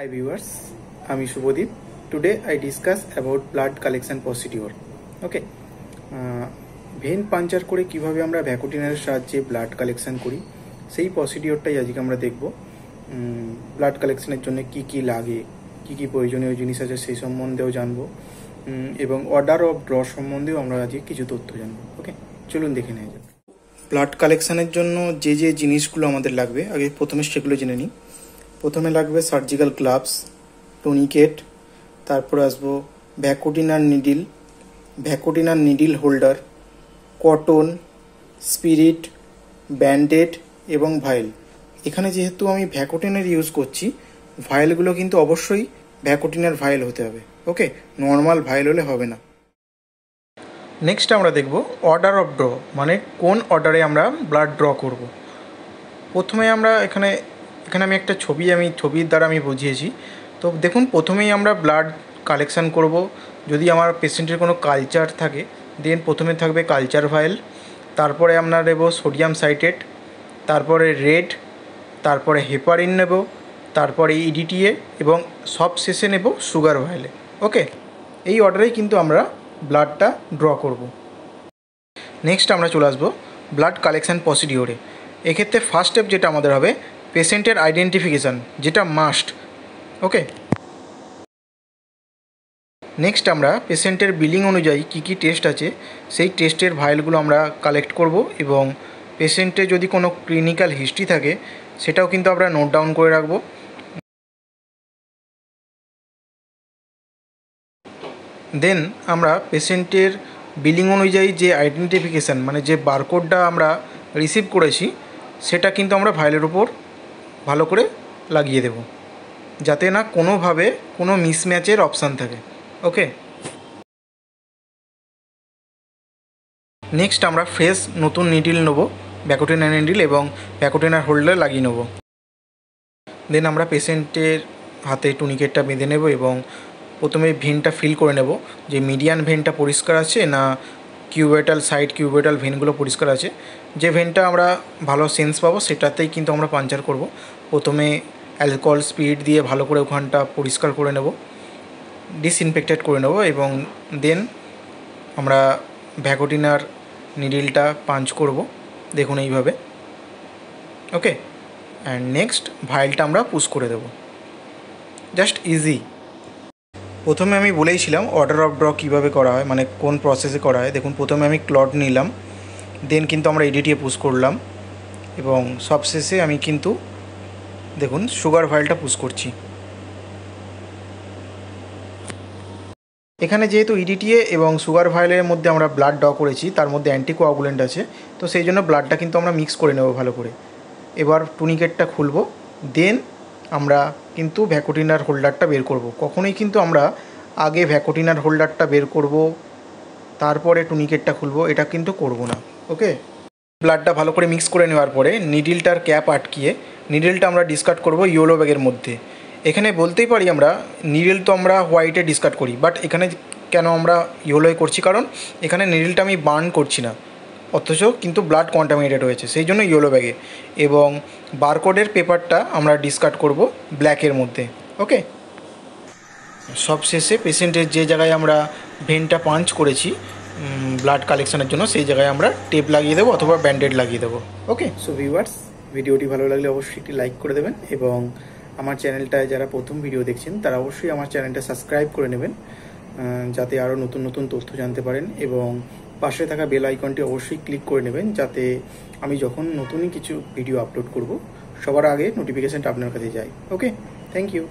Hi viewers, আমি Subhadeep. Today I discuss about blood collection procedure okay vein puncture করে কীভাবে আমরা ভ্যাকুটিনারের সাহায্যে ব্লাড কালেকশন করি সেই প্রসিডিওরটাই আজকে আমরা দেখব। ব্লাড কালেকশনের জন্য কি কি লাগে কি কি প্রয়োজনীয় জিনিস আছে সেই সম্বন্ধেও জানব। এবং অর্ডার অফ ড্র সম্বন্ধেও আমরা আজকে কিছু তথ্য জানব। ওকে চলুন দেখে নেওয়া যাক। ব্লাড কালেকশনের জন্য যে যে জিনিসগুলো আমাদের লাগবে আগে প্রথমে সেগুলো জেনে নিই। প্রথমে লাগবে সার্জিক্যাল গ্লাভস টনিকেট তারপর আসব vacutainer needle vacutainer needle holder cotton spirit bandaid এবং ভাইল এখানে যেহেতু আমি ভ্যাকোটিনের ইউজ করছি ভাইলগুলো কিন্তু অবশ্যই ভ্যাকোটিনার ভাইল হতে হবে ওকে নর্মাল ভাইল হলে হবে না। নেক্সট আমরা দেখব অর্ডার অফ ড্র মানে কোন অর্ডারে আমরা ব্লাড ড্র করব। প্রথমে আমরা এখানে এখানে আমি একটা ছবি, আমি ছবির দ্বারা আমি বুঝিয়েছি। তো দেখুন, প্রথমেই আমরা ব্লাড কালেকশান করব। যদি আমার পেশেন্টের কোনো কালচার থাকে দেন প্রথমে থাকবে কালচার ভাইল তারপরে আমরা নেব সোডিয়াম সাইটেট তারপরে রেড তারপরে হেপারিন নেব, তারপরে ইডিটিএ এবং সব শেষে নেব সুগার ভাইলে ওকে এই অর্ডারেই কিন্তু আমরা ব্লাডটা ড্র করব। নেক্সট আমরা চলে আসব ব্লাড কালেকশান প্রসিডিওরে এক্ষেত্রে ফার্স্ট স্টেপ যেটা আমাদের হবে পেশেন্টের আইডেন্টিফিকেশান, যেটা মাস্ট ওকে নেক্সট আমরা পেশেন্টের বিলিং অনুযায়ী কী কী টেস্ট আছে, সেই টেস্টের ভাইলগুলো আমরা কালেক্ট করব এবং পেশেন্টে যদি কোনো ক্লিনিক্যাল হিস্ট্রি থাকে, সেটাও কিন্তু আমরা নোট ডাউন করে রাখব। দেন আমরা পেশেন্টের বিলিং অনুযায়ী যে আইডেন্টিফিকেশান মানে যে বারকোডটা আমরা রিসিভ করেছি, সেটা কিন্তু আমরা ফাইলের উপর ভালো করে লাগিয়ে দেব। যাতে না কোনোভাবে কোনো মিসম্যাচের অপশান থাকে। ওকে নেক্সট আমরা ফ্রেশ নতুন নিডিল নেব ব্যাকোটিনার নিডিল এবং ব্যাকোটিনার হোল্ডার লাগিয়ে নেব। দেন আমরা পেশেন্টের হাতে টুনিকেটটা বেঁধে নেব এবং প্রথমে ভেনটা ফিল করে নেব। যে মিডিয়ান ভেনটা পরিষ্কার আছে না কিউবেটাল সাইড কিউবেটাল ভেনগুলো পরিষ্কার আছে। যে ভেনটা আমরা ভালো সেন্স পাবো, সেটাতেই কিন্তু আমরা পাঞ্চার করব। প্রথমে অ্যালকোহল স্পিরিট দিয়ে ভালো করে ওখানটা পরিষ্কার করে নেব ডিসইনফেক্টেড করে নেব এবং দেন আমরা ভ্যাকোটিনার নিডিলটা পাঞ্চ করব, দেখুন এইভাবে। ওকে অ্যান্ড নেক্সট ভাইলটা আমরা পুশ করে দেব। জাস্ট ইজি প্রথমে আমি বলেইছিলাম অর্ডার অফ ড্র কীভাবে করা হয় মানে কোন প্রসেসে করা হয়। দেখুন, প্রথমে আমি ক্লট নিলাম দেন কিন্তু আমরা এডিটিয়ে পুশ করলাম এবং সবশেষে আমি কিন্তু দেখুন সুগার ভাইলটা পুশ করছি। এখানে যেহেতু ইডিটিএ এবং সুগার ভাইলের মধ্যে আমরা ব্লাড ড্র করেছি, তার মধ্যে অ্যান্টিকোয়াগুলেন্ট আছে, তো সেই জন্য ব্লাডটা কিন্তু আমরা মিক্স করে নেব ভালো করে। এবার টুনিকেটটা খুলব দেন আমরা কিন্তু ভ্যাকোটিনার হোল্ডারটা বের করব। কখনোই কিন্তু আমরা আগে ভ্যাকোটিনার হোল্ডারটা বের করব, তারপরে টুনিকেটটা খুলব, এটা কিন্তু করব না, ওকে? ব্লাডটা ভালো করে মিক্স করে নেওয়ার পরে নিডিলটার ক্যাপ আটকিয়ে নিডিলটা আমরা ডিসকার্ড করব ইয়েলো ব্যাগের মধ্যে। এখানে বলতেই পারি আমরা, নিডিল তো আমরা হোয়াইটে ডিসকার্ড করি, বাট এখানে কেন আমরা ইয়েলোয় করছি? কারণ এখানে নিডিলটা আমি বার্ন করছি না। অথচ কিন্তু ব্লাড কন্টামিনেটেড হয়েছে, সেই জন্য ইয়েলো ব্যাগে এবং বারকোডের পেপারটা আমরা ডিসকার্ড করব ব্ল্যাকের মধ্যে ওকে সবশেষে পেশেন্টের যে জায়গায় আমরা ভেনটা পাঞ্চ করেছি ব্লাড কালেকশনের জন্য, সেই জায়গায় আমরা টেপ লাগিয়ে দেবো অথবা ব্যান্ডেড লাগিয়ে দেবো ওকে সো ভিউয়ার্স ভিডিওটি ভালো লাগলে অবশ্যই একটি লাইক করে দেবেন এবং আমার চ্যানেলটায় যারা প্রথম ভিডিও দেখছেন, তারা অবশ্যই আমার চ্যানেলটা সাবস্ক্রাইব করে নেবেন যাতে আরও নতুন নতুন তথ্য জানতে পারেন এবং পাশে থাকা বেল আইকনটি অবশ্যই ক্লিক করে নেবেন, যাতে আমি যখন নতুনই কিছু ভিডিও আপলোড করব, সবার আগে নোটিফিকেশনটা আপনার কাছে যায়। Okay thank you